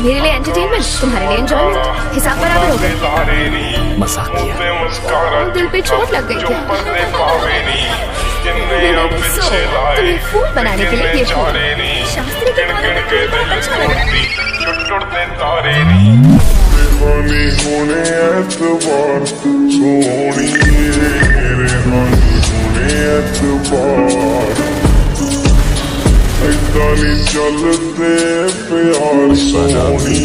मेरे लिए एंटरटेनमेंट तुम्हारे लिए एंजॉयमेंट हिसाब बराबर हो गया। मज़ाक किया दिल पे चोट लग गई क्या? तुम्हें फूल बनाने के लिए ये फूल शास्त्री के अच्छा लगा हानी होने एतबार सोनी मेरे हानी होने एतबार ऐदा नी चलते प्यार सोनी